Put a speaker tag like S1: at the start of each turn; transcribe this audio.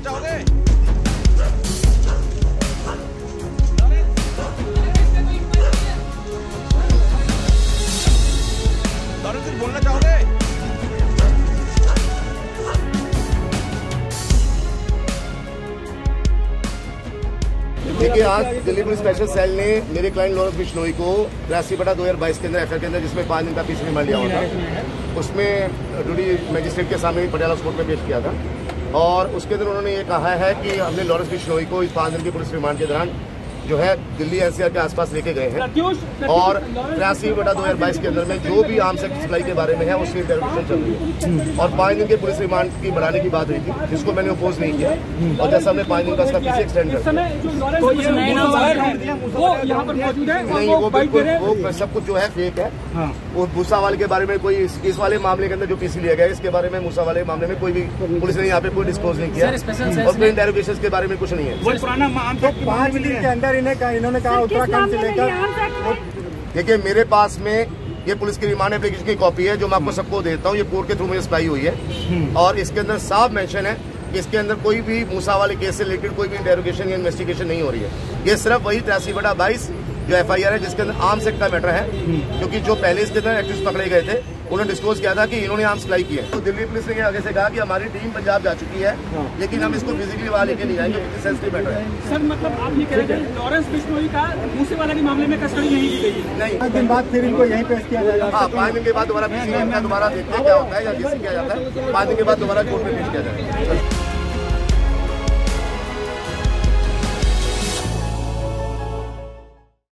S1: करना चाहोगे? दारू बोलना चाहोगे?
S2: देखिए, आज दिल्ली पुलिस स्पेशल सेल ने मेरे क्लाइंट लॉरेंस बिश्नोई को तिरासी बटा दो हज़ार बाईस के अंदर एफ़ के अंदर जिसमें पाँच दिन का पीस रिमांड लिया हुआ था, उसमें ड्यूटी मजिस्ट्रेट के सामने पटियाला कोर्ट में पेश किया था। और उसके अंदर उन्होंने ये कहा है कि हमने लॉरेंस बिश्नोई को इस पाँच दिन के पुलिस रिमांड के दौरान जो है दिल्ली एनसीआर के आसपास लेके गए हैं। और तिरासी बटा दो हज़ार बाईस के अंदर में जो भी आम सेक्ट सप्लाई के बारे में है उसकी इंटरवेशन चल रही है। और पाँच दिन के पुलिस रिमांड की बढ़ाने की बात हुई थी जिसको मैंने अपोज नहीं किया। और जैसा हमने पाँच दिन का उसका पीछे एक्सटेंड कर नहीं वो बिल्कुल वो सब कुछ जो है फेक है। वो मूसा वाले के बारे में कोई इस, इस वाले मामले के अंदर जो पीसी लिया गया इसके बारे में मूसा वाले मामले में कोई भी पुलिस ने यहाँ पे कोई डिस्क्लोज नहीं किया। और कोई इंटेरोगेशन के बारे में कुछ नहीं है।
S3: तो पाँच दिन के अंदर इन्हें इन्होंने कहा उत्तराखंड से लेकर
S2: देखिए मेरे पास में ये पुलिस की रिमांड एप्लीकेशन की कॉपी है जो मैं आपको सबको देता हूँ ये कोर्ट के थ्रू मुझे सप्लाई हुई है। और इसके अंदर साफ़ मेंशन है कि इसके अंदर कोई भी मूसा वाले केस से रिलेटेड कोई भी इंटेरोगेशन या इन्वेस्टिगेशन नहीं हो रही है। ये सिर्फ़ वही तिरासी बटा बाईस जो एफआईआर है जिसके अंदर आर्म्स एक्ट का मैटर है। क्योंकि जो पहले इसके अंदर एक्टिव पकड़े गए थे उन्होंने डिस्क्लोज किया था कि इन्होंने आर्म्स सप्लाई किया है। तो दिल्ली पुलिस ने आगे से कहा कि हमारी टीम पंजाब जा चुकी है लेकिन हम इसको फिजिकली वहाँ लेके नहीं जाएँगे क्योंकि सेंसिटिव मैटर है।
S4: सर मतलब आप ये कह रहे हैं। लॉरेंस बिश्नोई का मामले में कस्टडी नहीं ली गई।
S2: नहीं।
S3: दिन बाद फिर इनको यहीं पेश किया जाएगा।
S2: हाँ पाँच दिन के बाद दोबारा पीसी का दोबारा देखते हैं क्या होता है या किसी किया जाता है। पाँच दिन के बाद दोबारा कोर्ट में पेश किया जाएगा।